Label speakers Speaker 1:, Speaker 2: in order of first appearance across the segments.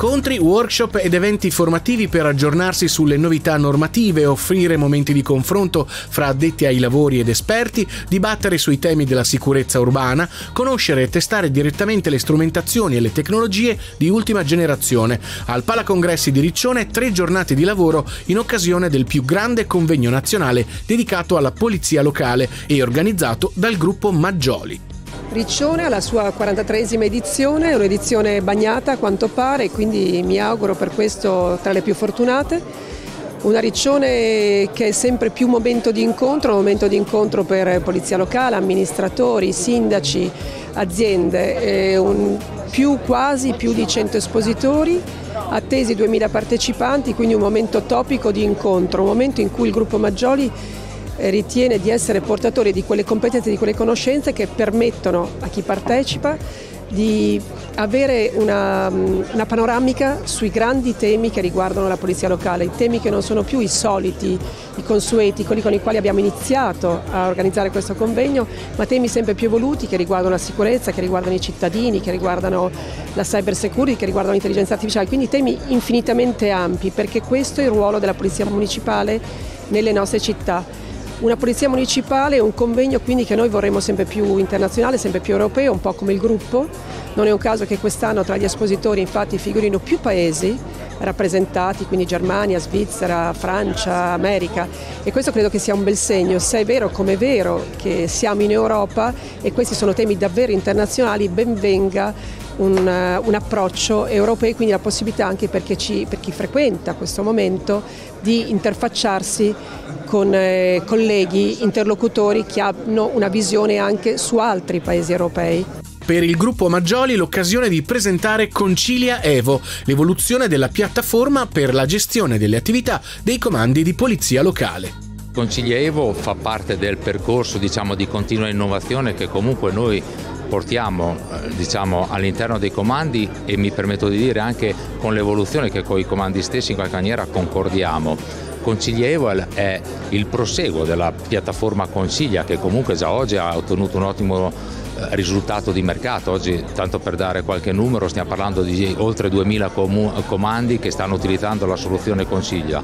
Speaker 1: Incontri, workshop ed eventi formativi per aggiornarsi sulle novità normative, offrire momenti di confronto fra addetti ai lavori ed esperti, dibattere sui temi della sicurezza urbana, conoscere e testare direttamente le strumentazioni e le tecnologie di ultima generazione. Al Palacongressi di Riccione tre giornate di lavoro in occasione del più grande convegno nazionale dedicato alla polizia locale e organizzato dal gruppo Maggioli.
Speaker 2: Riccione alla sua 43esima edizione, un'edizione bagnata a quanto pare, quindi mi auguro per questo tra le più fortunate. Una Riccione che è sempre più momento di incontro, momento di incontro per polizia locale, amministratori, sindaci, aziende, un, più quasi più di 100 espositori, attesi 2000 partecipanti, quindi un momento topico di incontro, un momento in cui il gruppo Maggioli ritiene di essere portatori di quelle competenze, di quelle conoscenze che permettono a chi partecipa di avere una, una, panoramica sui grandi temi che riguardano la polizia locale, i temi che non sono più i soliti, i consueti, quelli con i quali abbiamo iniziato a organizzare questo convegno, ma temi sempre più evoluti che riguardano la sicurezza, che riguardano i cittadini, che riguardano la cyber security, che riguardano l'intelligenza artificiale, quindi temi infinitamente ampi, perché questo è il ruolo della polizia municipale nelle nostre città una polizia municipale, un convegno quindi che noi vorremmo sempre più internazionale, sempre più europeo, un po' come il gruppo. Non è un caso che quest'anno tra gli espositori infatti figurino più paesi rappresentati, quindi Germania, Svizzera, Francia, America e questo credo che sia un bel segno, se è vero come è vero che siamo in Europa e questi sono temi davvero internazionali, ben venga un, un approccio europeo e quindi la possibilità anche per chi, per chi frequenta questo momento di interfacciarsi con eh, colleghi, interlocutori che hanno una visione anche su altri paesi europei
Speaker 1: per il gruppo Maggioli l'occasione di presentare Concilia Evo, l'evoluzione della piattaforma per la gestione delle attività dei comandi di polizia locale.
Speaker 3: Concilia Evo fa parte del percorso diciamo, di continua innovazione che comunque noi portiamo eh, diciamo, all'interno dei comandi e mi permetto di dire anche con l'evoluzione che con i comandi stessi in qualche maniera concordiamo. Concilieval è il proseguo della piattaforma Consiglia che comunque già oggi ha ottenuto un ottimo eh, risultato di mercato. Oggi, tanto per dare qualche numero, stiamo parlando di oltre 2000 comandi che stanno utilizzando la soluzione Consiglia.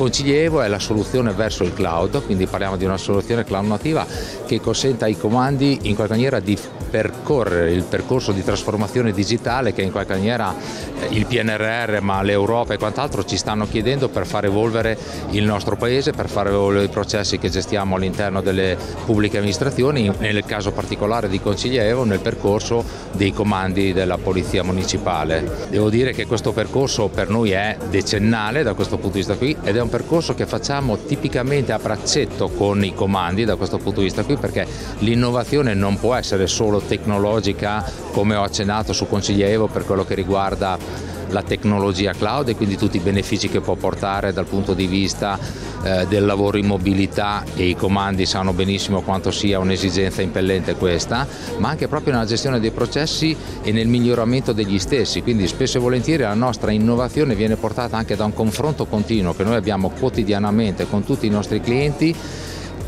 Speaker 3: Concilievo è la soluzione verso il cloud, quindi parliamo di una soluzione cloud nativa che consenta ai comandi in qualche maniera di percorrere il percorso di trasformazione digitale che in qualche maniera eh, il PNRR ma l'Europa e quant'altro ci stanno chiedendo per far evolvere il nostro paese, per far evolvere i processi che gestiamo all'interno delle pubbliche amministrazioni, nel caso particolare di Concilievo nel percorso dei comandi della Polizia Municipale. Devo dire che questo percorso per noi è decennale da questo punto di vista qui ed è un percorso che facciamo tipicamente a braccetto con i comandi da questo punto di vista qui perché l'innovazione non può essere solo tecnologica come ho accennato su Consiglievo per quello che riguarda la tecnologia cloud e quindi tutti i benefici che può portare dal punto di vista eh, del lavoro in mobilità e i comandi sanno benissimo quanto sia un'esigenza impellente questa, ma anche proprio nella gestione dei processi e nel miglioramento degli stessi, quindi spesso e volentieri la nostra innovazione viene portata anche da un confronto continuo che noi abbiamo quotidianamente con tutti i nostri clienti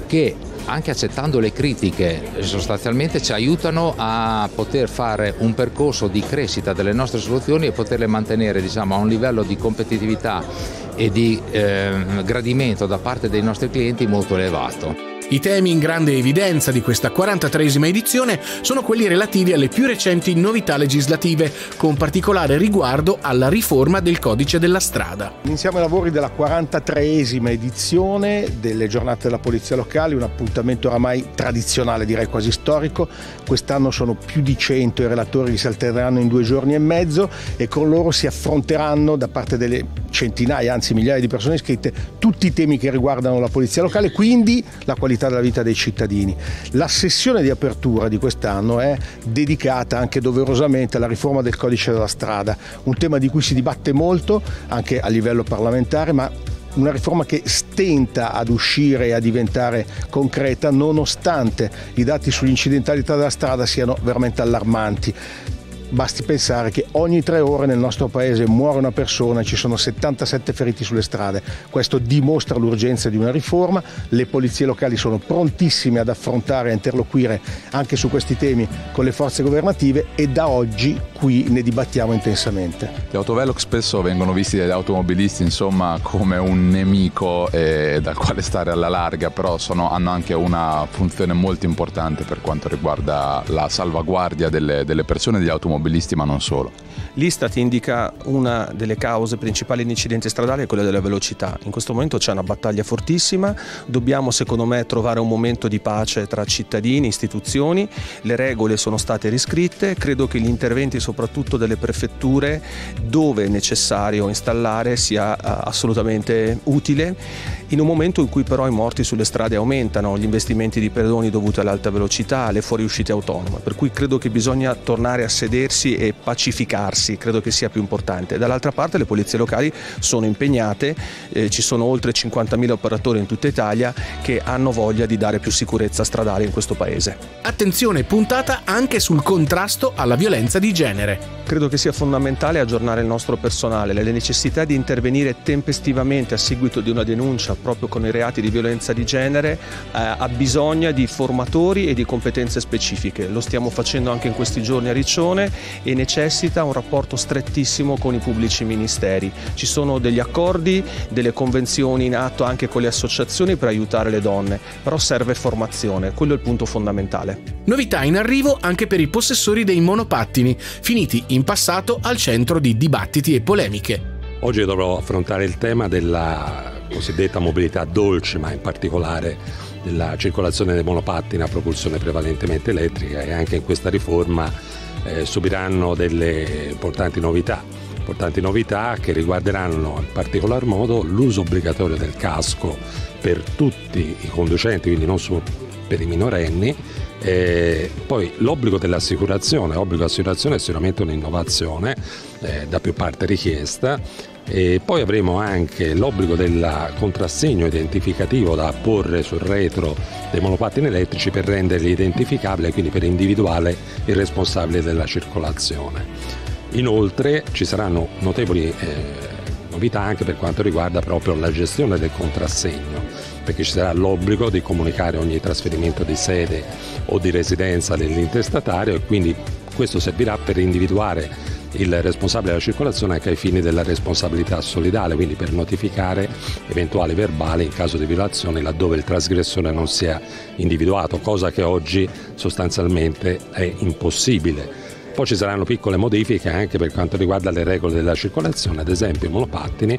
Speaker 3: che anche accettando le critiche sostanzialmente ci aiutano a poter fare un percorso di crescita delle nostre soluzioni e poterle mantenere diciamo, a un livello di competitività e di eh, gradimento da parte dei nostri clienti molto elevato.
Speaker 1: I temi in grande evidenza di questa 43esima edizione sono quelli relativi alle più recenti novità legislative, con particolare riguardo alla riforma del codice della strada.
Speaker 4: Iniziamo i lavori della 43esima edizione delle giornate della Polizia Locale, un appuntamento oramai tradizionale, direi quasi storico. Quest'anno sono più di 100 i relatori che si alterneranno in due giorni e mezzo e con loro si affronteranno da parte delle centinaia, anzi migliaia di persone iscritte, tutti i temi che riguardano la Polizia Locale, quindi la qualità qualità della vita dei cittadini. La sessione di apertura di quest'anno è dedicata anche doverosamente alla riforma del codice della strada, un tema di cui si dibatte molto anche a livello parlamentare, ma una riforma che stenta ad uscire e a diventare concreta nonostante i dati sull'incidentalità della strada siano veramente allarmanti. Basti pensare che ogni tre ore nel nostro paese muore una persona e ci sono 77 feriti sulle strade. Questo dimostra l'urgenza di una riforma. Le polizie locali sono prontissime ad affrontare e interloquire anche su questi temi con le forze governative e da oggi qui ne dibattiamo intensamente.
Speaker 5: Gli autovelox spesso vengono visti dagli automobilisti insomma, come un nemico eh, dal quale stare alla larga, però sono, hanno anche una funzione molto importante per quanto riguarda la salvaguardia delle, delle persone e degli automobilisti, ma non solo.
Speaker 6: L'Istat indica una delle cause principali di incidenti stradali è quella della velocità. In questo momento c'è una battaglia fortissima, dobbiamo secondo me trovare un momento di pace tra cittadini, istituzioni, le regole sono state riscritte, credo che gli interventi soprattutto delle prefetture dove è necessario installare sia eh, assolutamente utile in un momento in cui però i morti sulle strade aumentano, gli investimenti di pedoni dovuti all'alta velocità, le fuoriuscite autonome, per cui credo che bisogna tornare a sedersi e pacificarsi, credo che sia più importante. Dall'altra parte le polizie locali sono impegnate, eh, ci sono oltre 50.000 operatori in tutta Italia che hanno voglia di dare più sicurezza stradale in questo paese.
Speaker 1: Attenzione puntata anche sul contrasto alla violenza di genere.
Speaker 6: Credo che sia fondamentale aggiornare il nostro personale, le necessità di intervenire tempestivamente a seguito di una denuncia proprio con i reati di violenza di genere eh, ha bisogno di formatori e di competenze specifiche. Lo stiamo facendo anche in questi giorni a Riccione e necessita un rapporto strettissimo con i pubblici ministeri. Ci sono degli accordi, delle convenzioni in atto anche con le associazioni per aiutare le donne, però serve formazione, quello è il punto fondamentale.
Speaker 1: Novità in arrivo anche per i possessori dei monopattini, finiti in passato al centro di dibattiti e polemiche.
Speaker 7: Oggi dovrò affrontare il tema della cosiddetta mobilità dolce, ma in particolare della circolazione dei monopattini a propulsione prevalentemente elettrica e anche in questa riforma eh, subiranno delle importanti novità. Importanti novità che riguarderanno in particolar modo l'uso obbligatorio del casco per tutti i conducenti, quindi non solo per i minorenni, eh, poi l'obbligo dell'assicurazione, l'obbligo dell'assicurazione è sicuramente un'innovazione eh, da più parte richiesta e poi avremo anche l'obbligo del contrassegno identificativo da apporre sul retro dei monopattini elettrici per renderli identificabili e quindi per individuare il responsabile della circolazione. Inoltre ci saranno notevoli eh, novità anche per quanto riguarda proprio la gestione del contrassegno perché ci sarà l'obbligo di comunicare ogni trasferimento di sede o di residenza dell'intestatario e quindi questo servirà per individuare il responsabile della circolazione anche ai fini della responsabilità solidale, quindi per notificare eventuali verbali in caso di violazione laddove il trasgressore non sia individuato, cosa che oggi sostanzialmente è impossibile. Poi ci saranno piccole modifiche anche per quanto riguarda le regole della circolazione, ad esempio i monopattini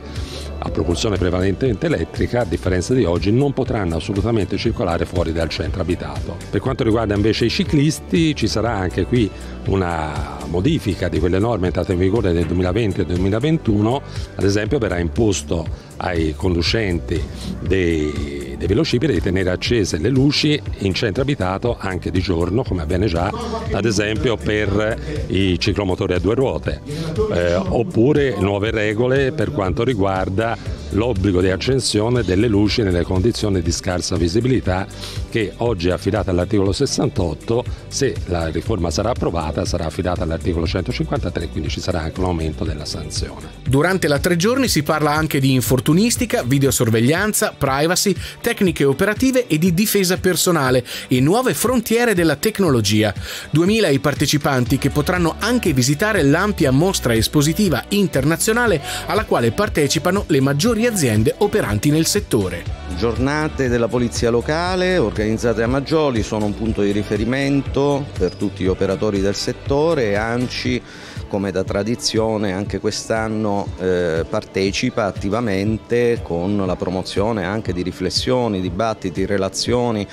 Speaker 7: a propulsione prevalentemente elettrica, a differenza di oggi, non potranno assolutamente circolare fuori dal centro abitato. Per quanto riguarda invece i ciclisti, ci sarà anche qui una modifica di quelle norme entrate in vigore nel 2020 e 2021, ad esempio verrà imposto ai conducenti dei, dei velocipedi di tenere accese le luci in centro abitato anche di giorno, come avviene già ad esempio per i ciclomotori a due ruote, eh, oppure nuove regole per quanto riguarda l'obbligo di accensione delle luci nelle condizioni di scarsa visibilità che oggi è affidata all'articolo 68, se la riforma sarà approvata sarà affidata all'articolo 153, quindi ci sarà anche un aumento della sanzione.
Speaker 1: Durante la tre giorni si parla anche di infortunistica, videosorveglianza, privacy, tecniche operative e di difesa personale e nuove frontiere della tecnologia. 2000 i partecipanti che potranno anche visitare l'ampia mostra espositiva internazionale alla quale partecipano le maggiori aziende operanti nel settore.
Speaker 8: Giornate della polizia locale organizzate a Maggioli sono un punto di riferimento per tutti gli operatori del settore e ANCI come da tradizione anche quest'anno eh, partecipa attivamente con la promozione anche di riflessioni, dibattiti, relazioni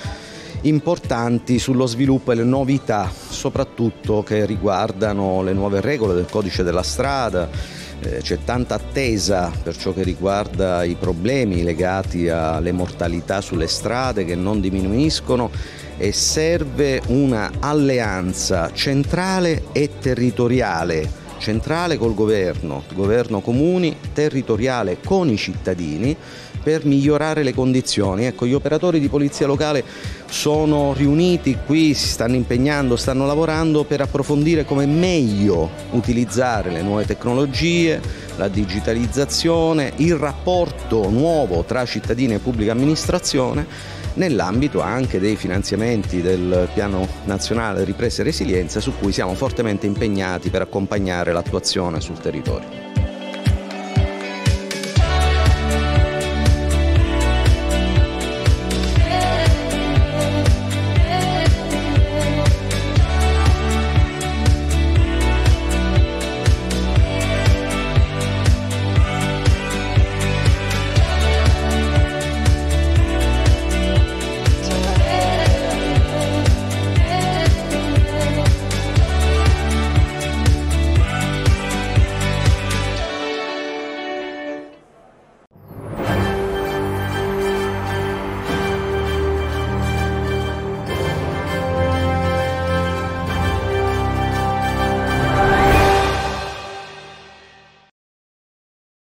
Speaker 8: importanti sullo sviluppo e le novità, soprattutto che riguardano le nuove regole del codice della strada, c'è tanta attesa per ciò che riguarda i problemi legati alle mortalità sulle strade che non diminuiscono e serve una alleanza centrale e territoriale. Centrale col governo, governo comuni, territoriale con i cittadini per migliorare le condizioni. Ecco, gli operatori di polizia locale sono riuniti qui, si stanno impegnando, stanno lavorando per approfondire come meglio utilizzare le nuove tecnologie, la digitalizzazione, il rapporto nuovo tra cittadini e pubblica amministrazione nell'ambito anche dei finanziamenti del Piano Nazionale Ripresa e Resilienza su cui siamo fortemente impegnati per accompagnare l'attuazione sul territorio.